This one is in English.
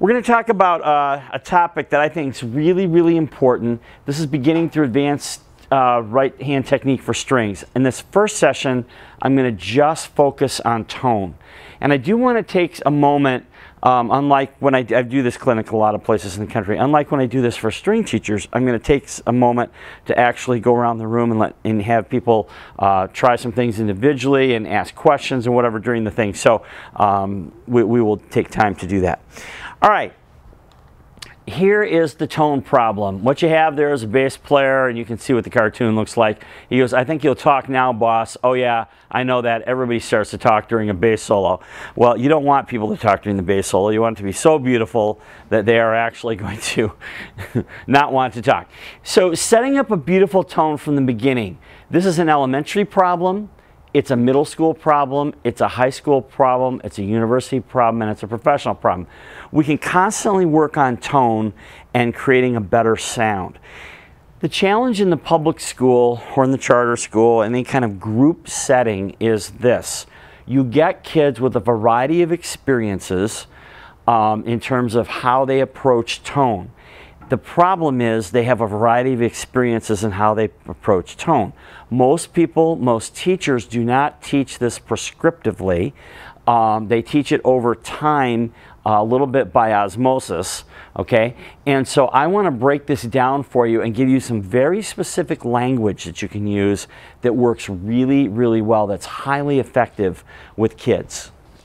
We're going to talk about uh, a topic that I think is really, really important. This is beginning through advanced uh, right hand technique for strings. In this first session, I'm going to just focus on tone. And I do want to take a moment, um, unlike when I, I, do this clinic a lot of places in the country, unlike when I do this for string teachers, I'm going to take a moment to actually go around the room and, let, and have people uh, try some things individually and ask questions and whatever during the thing. So um, we, we will take time to do that. All right. Here is the tone problem. What you have there is a bass player, and you can see what the cartoon looks like. He goes, I think you'll talk now, boss. Oh, yeah, I know that. Everybody starts to talk during a bass solo. Well, you don't want people to talk during the bass solo. You want it to be so beautiful that they are actually going to not want to talk. So, setting up a beautiful tone from the beginning. This is an elementary problem. It's a middle school problem, it's a high school problem, it's a university problem, and it's a professional problem. We can constantly work on tone and creating a better sound. The challenge in the public school or in the charter school, any kind of group setting, is this. You get kids with a variety of experiences um, in terms of how they approach tone. The problem is they have a variety of experiences in how they approach tone. Most people, most teachers do not teach this prescriptively. Um, they teach it over time uh, a little bit by osmosis, okay? And so I want to break this down for you and give you some very specific language that you can use that works really, really well, that's highly effective with kids.